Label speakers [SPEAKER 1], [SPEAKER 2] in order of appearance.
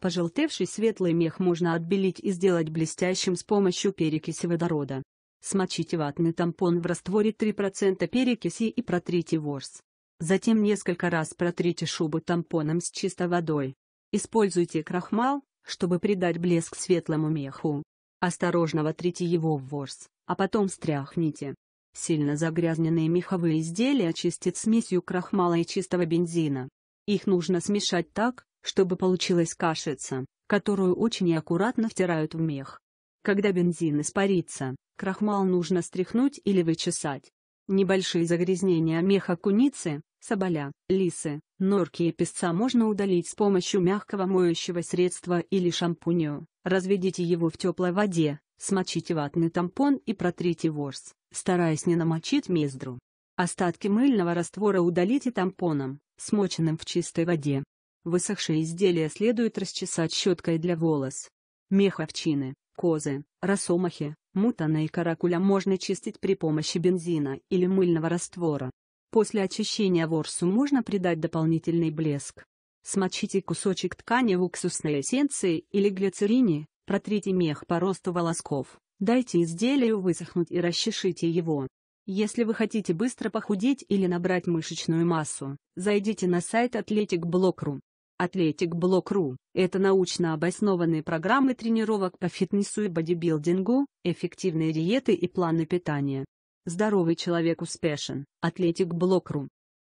[SPEAKER 1] Пожелтевший светлый мех можно отбелить и сделать блестящим с помощью перекиси водорода. Смочите ватный тампон в растворе 3% перекиси и протрите ворс. Затем несколько раз протрите шубу тампоном с чистой водой. Используйте крахмал, чтобы придать блеск светлому меху. Осторожно вотрите его в ворс, а потом стряхните. Сильно загрязненные меховые изделия очистят смесью крахмала и чистого бензина. Их нужно смешать так, чтобы получилась кашица, которую очень аккуратно втирают в мех. Когда бензин испарится, крахмал нужно стряхнуть или вычесать. Небольшие загрязнения меха куницы, соболя, лисы, норки и песца можно удалить с помощью мягкого моющего средства или шампунью. Разведите его в теплой воде, смочите ватный тампон и протрите ворс, стараясь не намочить мездру. Остатки мыльного раствора удалите тампоном, смоченным в чистой воде. Высохшие изделия следует расчесать щеткой для волос. Мех овчины, козы, росомахи, мутана и каракуля можно чистить при помощи бензина или мыльного раствора. После очищения ворсу можно придать дополнительный блеск. Смочите кусочек ткани в уксусной эссенции или глицерине, протрите мех по росту волосков, дайте изделию высохнуть и расчешите его. Если вы хотите быстро похудеть или набрать мышечную массу, зайдите на сайт Athletic Block.ru. Athletic Block.ru – это научно обоснованные программы тренировок по фитнесу и бодибилдингу, эффективные диеты и планы питания. Здоровый человек успешен. Athletic Block.ru